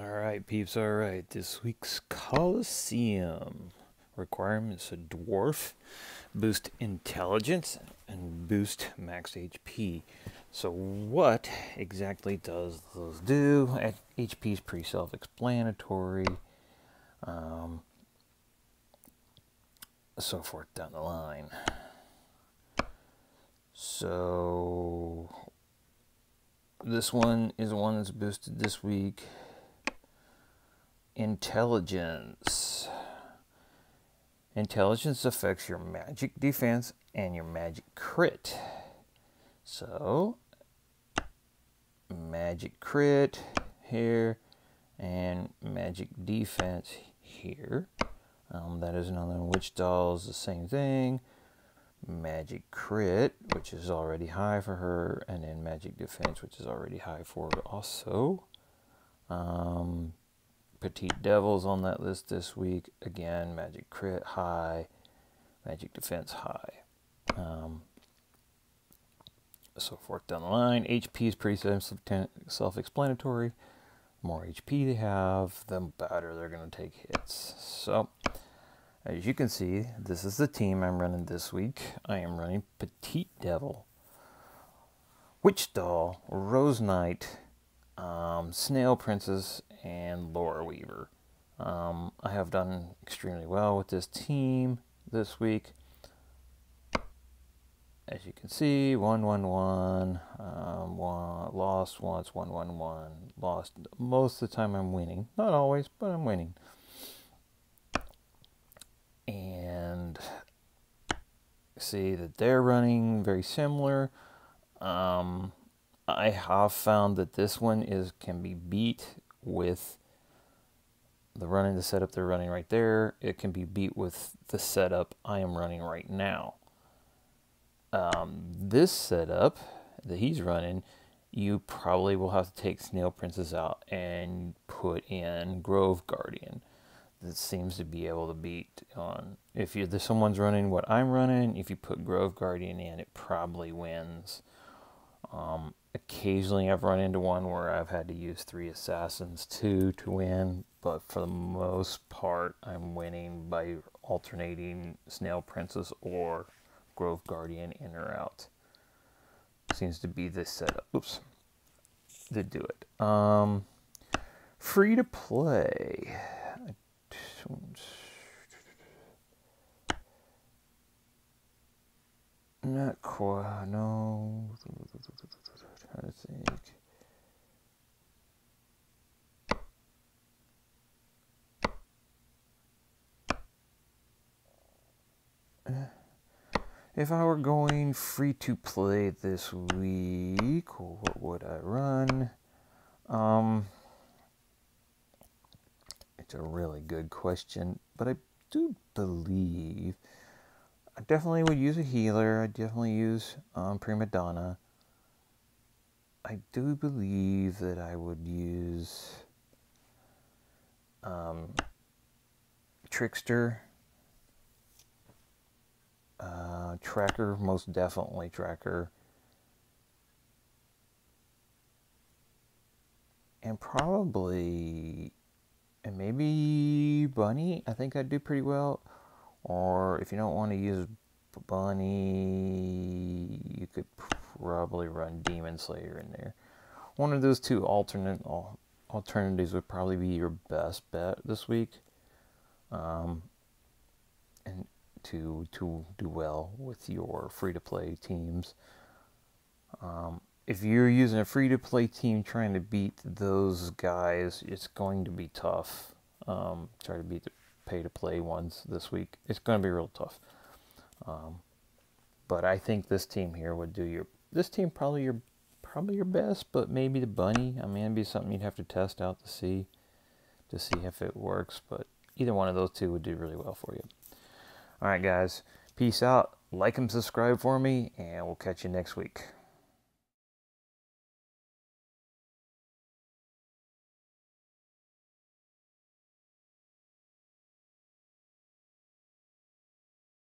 Alright, peeps, alright. This week's Colosseum requirements a dwarf, boost intelligence, and boost max HP. So, what exactly does those do? HP is pretty self explanatory. Um, so forth down the line. So, this one is one that's boosted this week intelligence. Intelligence affects your magic defense and your magic crit. So, magic crit here and magic defense here. Um, that is another witch doll is the same thing. Magic crit, which is already high for her, and then magic defense, which is already high for her also. Um, Petite Devils on that list this week. Again, Magic Crit high, Magic Defense high. Um, so forth down the line. HP is pretty self explanatory. More HP they have, the better they're going to take hits. So, as you can see, this is the team I'm running this week. I am running Petite Devil, Witch Doll, Rose Knight, um, Snail Princess, and Laura Weaver. Um, I have done extremely well with this team this week. As you can see, 111, um, one, lost once, 111, lost. Most of the time I'm winning. Not always, but I'm winning. And see that they're running very similar. Um, I have found that this one is can be beat with the running the setup they're running right there. It can be beat with the setup I am running right now. Um, this setup that he's running, you probably will have to take Snail Princess out and put in Grove Guardian. That seems to be able to beat on if you there's someone's running what I'm running. If you put Grove Guardian in, it probably wins. Um, occasionally, I've run into one where I've had to use three assassins two to win, but for the most part, I'm winning by alternating Snail Princess or Grove Guardian in or out. Seems to be the setup. Oops, to do it. Um, free to play. Not quite. No. Trying to think. If I were going free to play this week, what would I run? Um, it's a really good question, but I do believe I definitely would use a healer. I definitely use um, Prima Donna. I do believe that I would use um, Trickster, uh, Tracker, most definitely Tracker, and probably, and maybe Bunny. I think I'd do pretty well. Or if you don't want to use Bunny, you could probably run Demon Slayer in there. One of those two alternate alternatives would probably be your best bet this week. Um, and to to do well with your free to play teams. Um, if you're using a free to play team trying to beat those guys, it's going to be tough. Um, try to beat the pay to play ones this week. It's going to be real tough. Um, but I think this team here would do your this team probably your probably your best, but maybe the bunny. I mean, it'd be something you'd have to test out to see to see if it works. But either one of those two would do really well for you. All right, guys. Peace out. Like and subscribe for me, and we'll catch you next week.